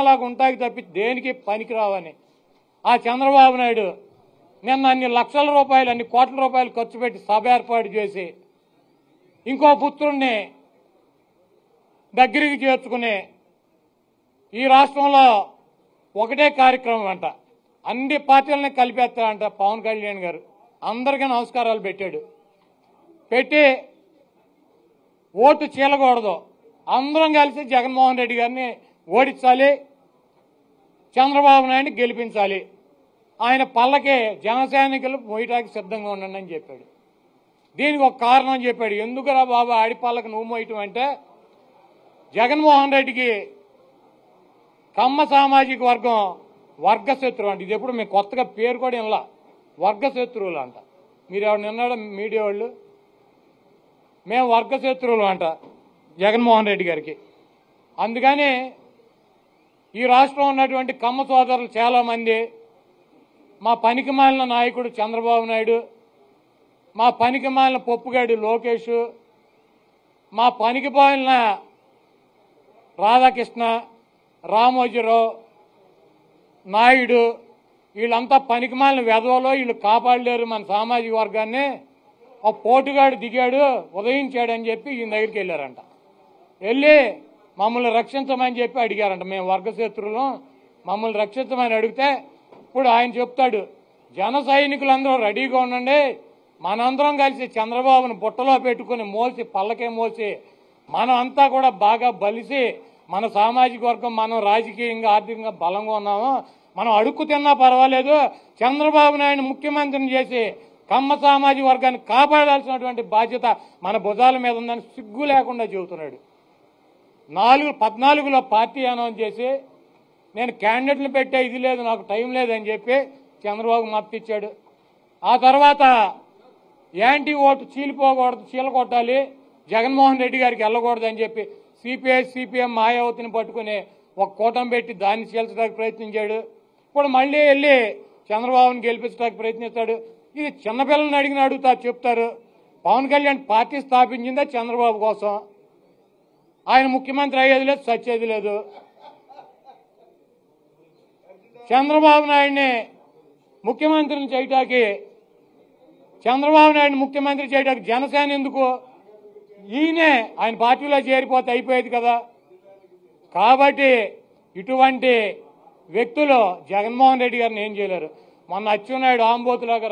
అలాగ ఉంటాయి తప్పి దేనికి పనికిరావని. ఆ చంద్రబాబు నాయుడు నిన్న అన్ని లక్షల రూపాయలు అన్ని కోట్ల రూపాయలు ఖర్చు పెట్టి సభ ఏర్పాటు చేసి ఇంకో పుత్రుణ్ణి దగ్గరికి చేర్చుకుని ఈ రాష్ట్రంలో ఒకటే కార్యక్రమం అంట. అన్ని పార్టీలని కలిపేస్తాడంట పవన్ కళ్యాణ్ గారు. అందరికీ నమస్కారాలు పెట్టాడు. పెట్టి ఓటు చీలకూడదు. అందరం కలిసి జగన్మోహన్ రెడ్డి గారిని ఓడించాలి. చంద్రబాబు నాయుడిని గెలిపించాలి. ఆయన పల్లకే జనసైనికులు మోయటానికి సిద్ధంగా ఉండండి అని చెప్పాడు. దీనికి ఒక కారణం చెప్పాడు. ఎందుకురా బాబా ఆడి పళ్ళకు నువ్వు మోయటం అంటే జగన్మోహన్ రెడ్డికి కమ్మ సామాజిక వర్గం వర్గశత్రువు అంటే అంట. ఇది ఎప్పుడు మేము కొత్తగా పేరు కూడా ఇలా వర్గశత్రువులు అంట. మీరు ఎవరు నిన్నాడు మీడియా వాళ్ళు? మేము వర్గశత్రువులు అంట జగన్మోహన్ రెడ్డి గారికి. అందుకని ఈ రాష్ట్రం ఉన్నటువంటి కమ్మ సోదరులు చాలామంది. మా పనికి మాలిన నాయకుడు చంద్రబాబు నాయుడు మా పనికి మాలిన పప్పుగాడి లోకేష్ మా పనికి పోయిన రాధాకృష్ణ రామోజీరావు నాయుడు వీళ్ళంతా పనికిమాలిన వెధవలో వీళ్ళు కాపాడలేరు మన సామాజిక వర్గాన్ని. ఆ పోటుగాడు దిగాడు ఉదయించాడు అని చెప్పి ఈయన దగ్గరికి వెళ్ళారంట. వెళ్ళి మమ్మల్ని రక్షించమని చెప్పి అడిగారంట. మేము వర్గశత్రువులు మమ్మల్ని రక్షించమని అడిగితే ఇప్పుడు ఆయన చెప్తాడు జన సైనికులందరూ రెడీగా ఉండండి. మనందరం కలిసి చంద్రబాబును బుట్టలో పెట్టుకుని మోసి పల్లకే మోసి మనం అంతా కూడా బాగా బలిసి మన సామాజిక వర్గం మనం రాజకీయంగా ఆర్థికంగా బలంగా ఉన్నాము. మనం అడుక్కు తిన్నా పర్వాలేదు. చంద్రబాబు నాయుడు ముఖ్యమంత్రిని చేసి కమ్మ సామాజిక వర్గాన్ని కాపాడాల్సినటువంటి బాధ్యత మన భుజాల మీద ఉందని సిగ్గు లేకుండా చెబుతున్నాడు. నాలుగు పద్నాలుగులో పార్టీ అనౌన్స్ చేసి నేను క్యాండిడేట్లు పెట్టే ఇది లేదు నాకు టైం లేదని చెప్పి చంద్రబాబు మప్పించాడు ఆ తర్వాత యాంటీ ఓటు చీలిపోకూడదు చీలకొట్టాలి జగన్మోహన్ రెడ్డి గారికి వెళ్ళకూడదు అని చెప్పి సిపిఐ సిపిఎం మాయావతిని పట్టుకుని ఒక కూటమి పెట్టి దాన్ని చీల్చడానికి ప్రయత్నించాడు. ఇప్పుడు మళ్ళీ వెళ్ళి చంద్రబాబుని గెలిపించడానికి ప్రయత్నిస్తాడు. ఇది చిన్నపిల్లల్ని అడిగిన అడుగుతా చెప్తారు. పవన్ కళ్యాణ్ పార్టీ స్థాపించిందే చంద్రబాబు కోసం. ఆయన ముఖ్యమంత్రి అయ్యేది లేదు సచ్చేది లేదు. చంద్రబాబు నాయుడిని ముఖ్యమంత్రిని చేయటానికి చంద్రబాబు నాయుడు ముఖ్యమంత్రి చేయడానికి జనసేన ఎందుకు? ఈయనే ఆయన పార్టీలో చేరిపోతే అయిపోయేది కదా. కాబట్టి ఇటువంటి వ్యక్తులు జగన్మోహన్ రెడ్డి గారిని ఏం చేయలేరు. మొన్న అచ్చెన్నాయుడు ఆంబోతులాగా